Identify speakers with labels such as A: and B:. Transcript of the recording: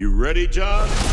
A: You ready, John?